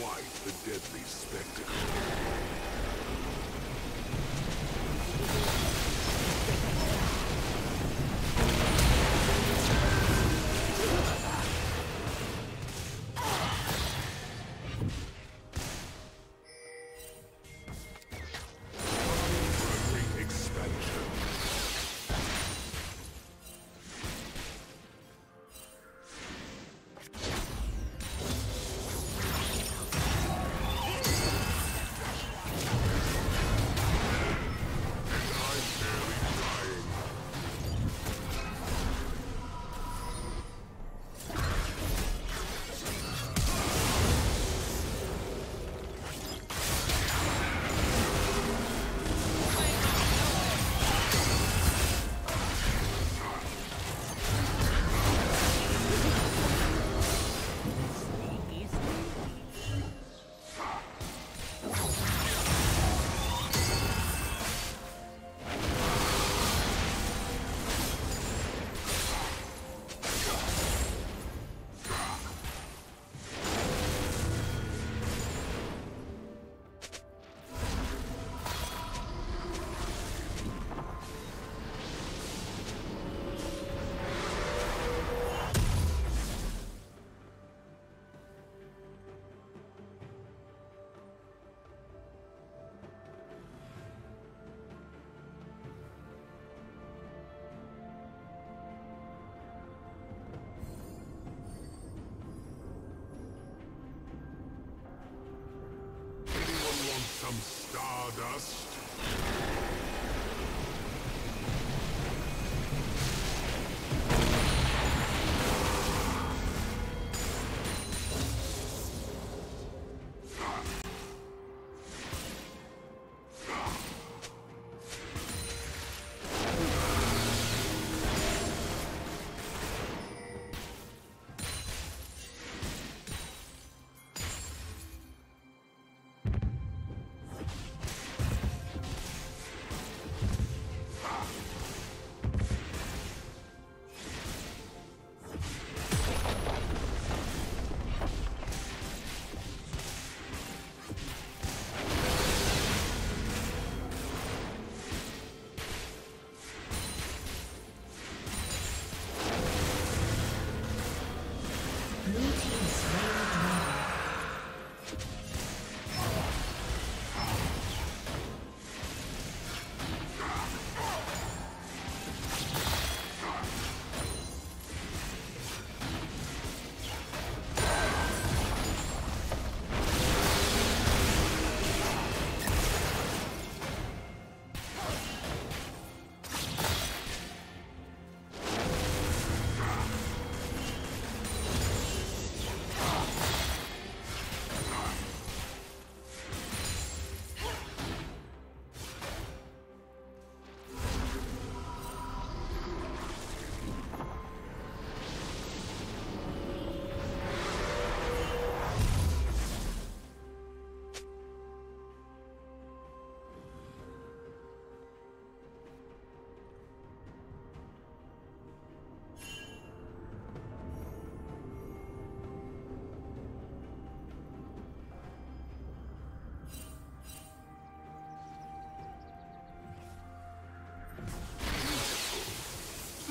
quite the deadly spectacle. Stardust?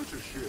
Such a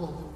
Unstoppable.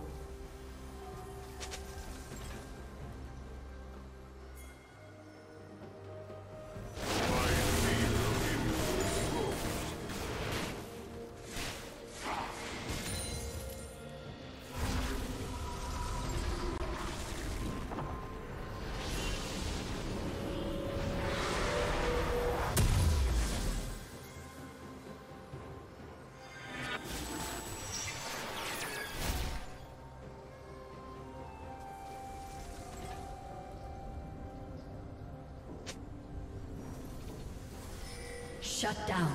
Shut down.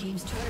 Team's turret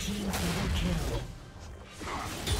Team double kill.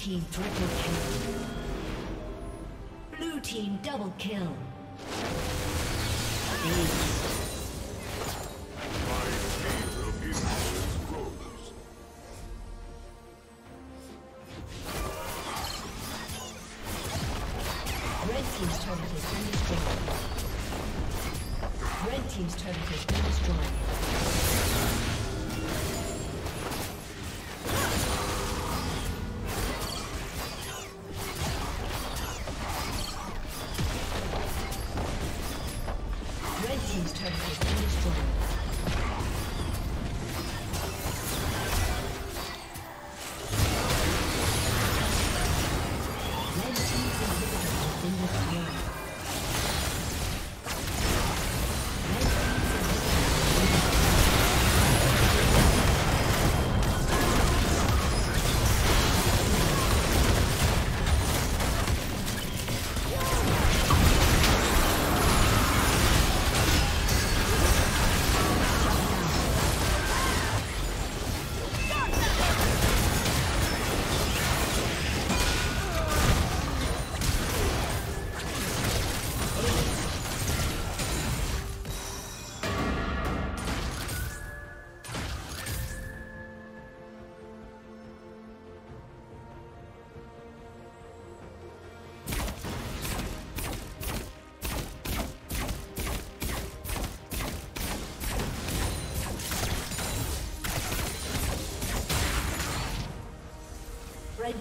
Team triple kill. Blue team double kill. Ace. Red team's turret has been destroyed. Red team's turret has been destroyed.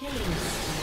Killing spree.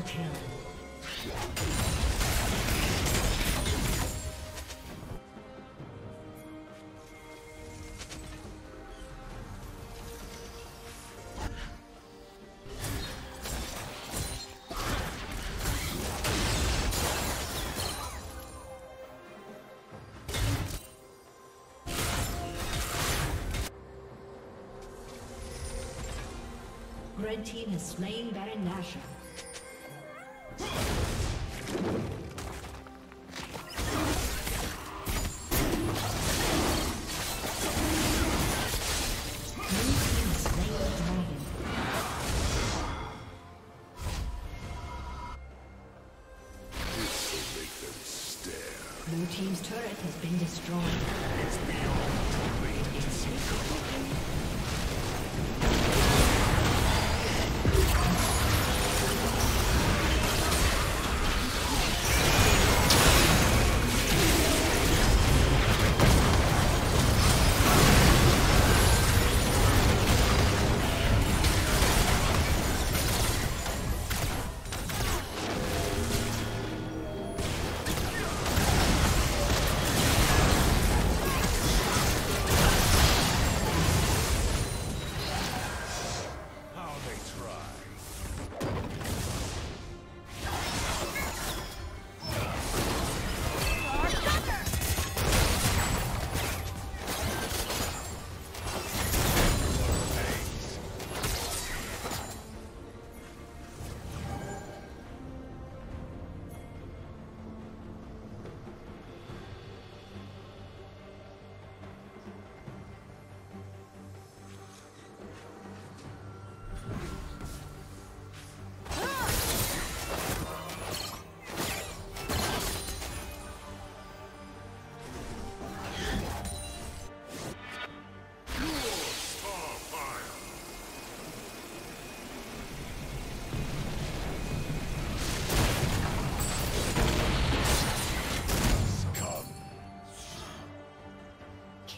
Triple kill. Red Team has slain Baron Nashor.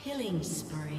Killing spree.